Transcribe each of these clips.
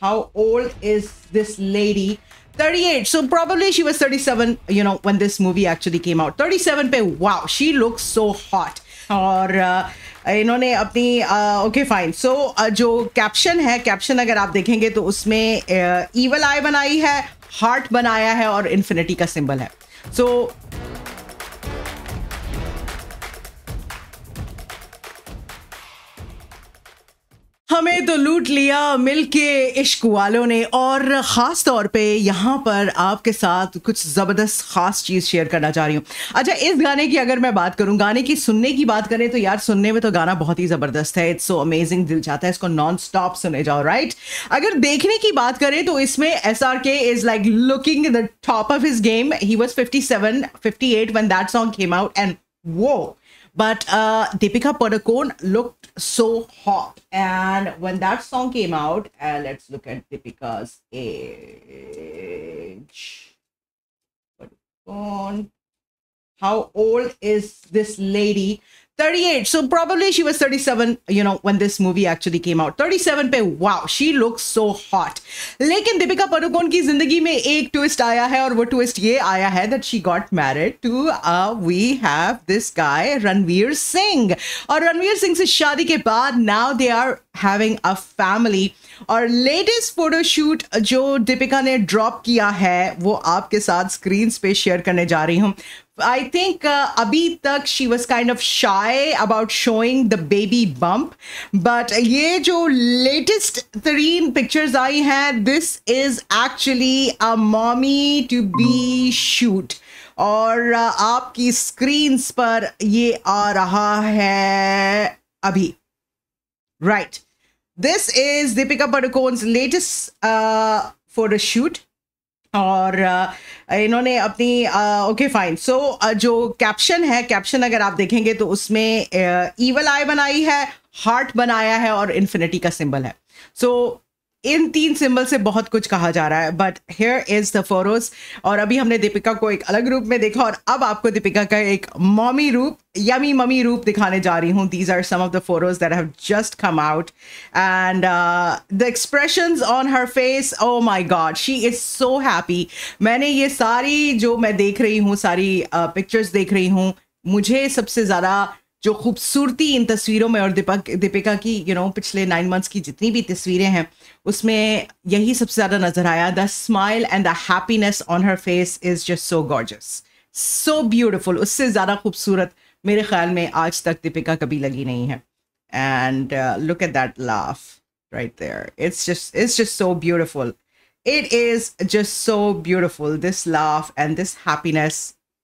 how old is this lady? 38. So probably she was 37, you know, when this movie actually came out. 37 पे wow, she looks so hot. और uh, इन्होंने अपनी okay fine so जो caption है caption अगर आप देखेंगे तो उसमें ईवल uh, आई बनाई है हार्ट बनाया है और इन्फिनिटी का सिंबल है सो so, हमें तो लूट लिया मिलके इश्क वालों ने और ख़ास तौर पे यहाँ पर आपके साथ कुछ ज़बरदस्त ख़ास चीज़ शेयर करना चाह रही हूँ। अच्छा इस गाने की अगर मैं बात करूँ, गाने की सुनने की बात करें तो यार सुनने में तो गाना बहुत ही ज़बरदस्त है। इट्स सो अमेजिंग दिल चाहता है इसको नॉन स्टॉप सुने जाओ राइट अगर देखने की बात करें तो इसमें S R K is like looking the top of his game he was fifty seven fifty eight one that song came out and वो But uh, Deepika Padukone looked so hot. And when that song came out, uh, let's look at Deepika's age. Padukone. How old is this lady? 38 so probably she was 37 you know when this movie actually came out 37 pe wow she looks so hot deepika padukone ki zindagi mein ek twist aaya hai aur wo twist ye aaya hai that she got married to uh, we have this guy ranveer singh aur ranveer singh se shaadi ke baad now they are having a family और latest photoshoot जो दीपिका ने drop किया है वो आपके साथ screen पे share करने जा रही हूँ आई थिंक uh, अभी तक she was kind of shy about showing the baby bump but ये जो लेटेस्ट तरीन पिक्चर्स आई हैं this is actually a mommy to be shoot और uh, आपकी स्क्रीन पर ये आ रहा है अभी। Right this is Deepika Padukone's latest photoshoot और इन्होंने अपनी ओके फाइन सो जो कैप्शन है कैप्शन अगर आप देखेंगे तो उसमें ईवल आई बनाई है हार्ट बनाया है और इन्फिनिटी का सिंबल है. सो so, इन तीन सिंबल से बहुत कुछ कहा जा रहा है but here is the photos और अभी हमने दीपिका को एक अलग रूप में देखा और अब आपको दीपिका का एक मॉमी रूप यमी ममी रूप दिखाने जा रही हूँ। These are some of the photos that have just come out and the expression on her face oh my god she is so happy मैंने ये सारी जो मैं देख रही हूँ सारी पिक्चर्स uh, देख रही हूँ मुझे सबसे ज़्यादा जो खूबसूरती इन तस्वीरों में और दीपक दीपिका की यू you नो know, पिछले नाइन मंथ्स की जितनी भी तस्वीरें हैं उसमें यही सबसे ज़्यादा नज़र आया। The smile and the happiness on her face is just so gorgeous so beautiful उससे ज़्यादा खूबसूरत मेरे ख्याल में आज तक दीपिका कभी लगी नहीं है। And look at that laugh right there. It's just it's just so beautiful. It is just so beautiful this laugh and this happiness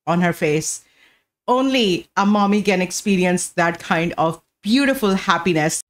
on her face. Only a mommy can experience that kind of beautiful happiness